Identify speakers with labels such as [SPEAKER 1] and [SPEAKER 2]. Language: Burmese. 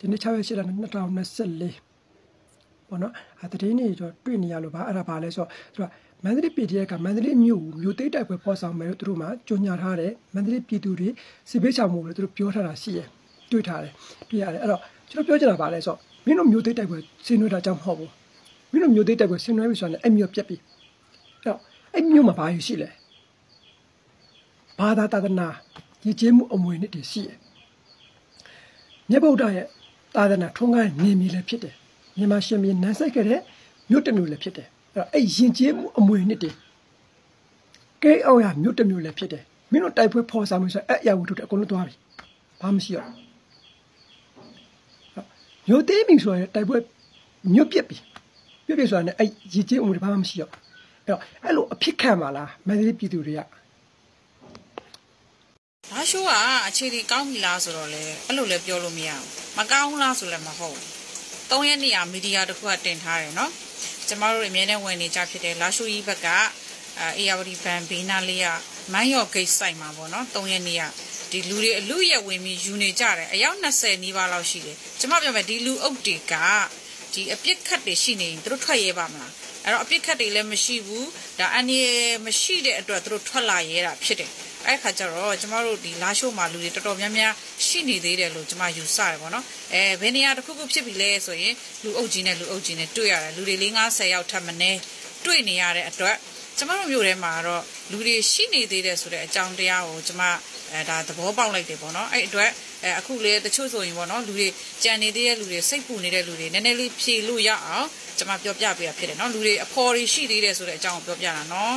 [SPEAKER 1] ဒီနေ့6ရက်8လ2024ပေါ့နော်အဲတတိနေတော့တွေ့နေရလို့ပါအဲ့ဒါပါလဲဆိုတော့သူကမန္တလေး PDF ကမန္တလေးမြို့မြို့သိမ်းတိုက်ပွဲပေါ်ဆောင်မယ်လို့သူတို့မှကြညာထားတယ်မန္တလေးပြည်သူတွေစစ်ပေးချောင်မှုလို့သူတို့ပြောထားတာရှိရယ်တွေ့ထားတယ်ပြရတယ်အဲ့တော့ကျွန်တော်ပြောချင်တာပါလဲဆိုတော့မင်းတို့မြို့သိမ်းတိုက်ပွဲဆင်းနွှဲတာကြောင့်မဟုတ်ဘူးမင်းတို့မြို့သိမ်းတိုက်ပွဲဆင်းနွှဲပြီဆိုတော့အဲ့မြို့ပြက်ပြီအဲ့တော့အဲ့မြို့မှာဘာယူရှိလဲဘာသာတဒနာရည်ကျင်းမှုအမွေနှစ်တွေရှိရယ်မြတ်ဗုဒ္ဓရဲ့ သာသနာထွန်းကားနေမည်လည်းဖြစ်တယ်မြန်မာရှင်ပြည်နန်းဆိုင်ခဲ့တဲ့မြို့တစ်မြို့လည်းဖြစ်တယ်အဲ့တော့အဲ့ရင်ကျေးမှုအမွေနှစ်တွေကဲအောင်ရမြို့တစ်မြို့လည်းဖြစ်တယ်မင်းတို့တိုက်ပွဲဖော်ဆောင်လို့ဆိုအဲ့အရာဝတ္ထုတွေအကုန်လုံးသွားပြီဘာမှမရှိတော့မြို့သေးပြီဆိုရင်တိုက်ပွဲမြို့ပြက်ပြီမြို့ပြက်ဆိုတာနဲ့အဲ့ရင်ကျေးအမွေတွေဘာမှမရှိတော့အဲ့တော့အဲ့လိုအဖြစ်ခံပါလားမန္တလေးပြည်သူတွေက
[SPEAKER 2] ဘာ ရှိုးကအခြေဒီကောင်းပြီလားဆိုတော့လေအဲ့လိုလည်းပြောလို့မရဘူးမကောင်းလားဆိုလည်းမဟုတ်ဘူး၃ရက်နေရမီဒီယာတစ်ခုကတင်ထားတယ်နော်ကျမတို့အမြဲတမ်းဝင်နေကြဖြစ်တယ်လာရှိုးကြီးဘက်ကအဲအေယာဝတီဘန်ဘေးနာလေးကမန်းရော့ဂိတ်ဆိုင်မှာပေါ့နော်၃ရက်နေရဒီလူတွေအလူရက်ဝင်ပြီးယူနေကြတယ်အယောက်20နီးပါးလောက်ရှိတယ်ကျမပြောမယ်ဒီလူအုပ်တွေကဒီအပြစ်ခတ်တွေရှိနေရင်သူတို့ထွက်ရဲပါမလားအဲ့တော့အပြစ်ခတ်တွေလည်းမရှိဘူးဒါအန်ဒီမရှိတဲ့အတွက်သူတို့ထွက်လာရဲတာဖြစ်တယ် အဲ့ခါကျတော့ကျမတို့ဒီလာရှိုးမှာလူတွေတော်တော်များများရှိနေသေးတယ်လို့ကျမယူဆတယ်ပေါ့နော်အဲဘယ်နေရာတစ်ခုခုဖြစ်ပြီလဲဆိုရင်လူအုပ်ကြီးနဲ့လူအုပ်ကြီးနဲ့တွေ့ရတယ်လူတွေ၄50ယောက်ထပ်မနေတွေ့နေရတဲ့အတွက်ကျမတို့မျိုးထဲမှာတော့လူတွေရှိနေသေးတယ်ဆိုတဲ့အကြောင်းတရားကိုကျမအဲဒါသဘောပေါက်လိုက်တယ်ပေါ့နော်အဲ့အတွက်အဲအခုလေတချို့ဆိုရင်ပေါ့နော်လူတွေကြံနေသေးတဲ့လူတွေစိတ်ပူနေတဲ့လူတွေနည်းနည်းလေးဖြေလို့ရအောင်ကျမပြောပြပေးရဖြစ်တယ်နော်လူတွေအဖော်တွေရှိသေးတယ်ဆိုတဲ့အကြောင်းကိုပြောပြတာနော်